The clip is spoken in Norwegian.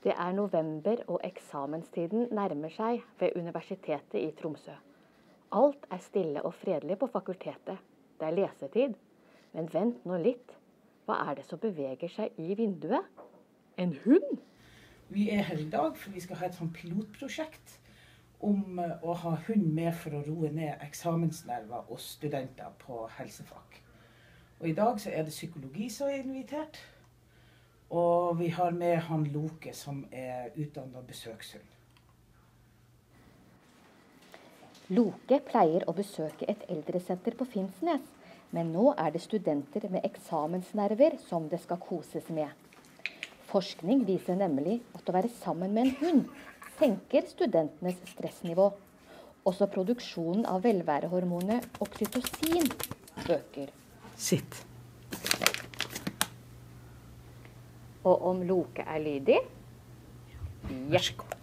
Det er november og eksamenstiden nærmer seg ved Universitetet i Tromsø. Alt er stille og fredelig på fakultetet. Det er lesetid. Men vent nå litt. Hva er det som beveger seg i vinduet? En hund? Vi er her i dag for vi skal ha et sånt pilotprosjekt om eh, å ha hund med for å roe ned eksamensnerver og studenter på helsefag. Og I dag så er det psykologi som er invitert. Og vi har med han Loke, som er utdanna besøkshund. Loke pleier å besøke et eldresenter på Finnsnes, men nå er det studenter med eksamensnerver som det skal koses med. Forskning viser nemlig at å være sammen med en hund senker studentenes stressnivå. Også produksjonen av velværehormonet oksytocin øker. Sitt. Og om Loke er lydig? Vær så god.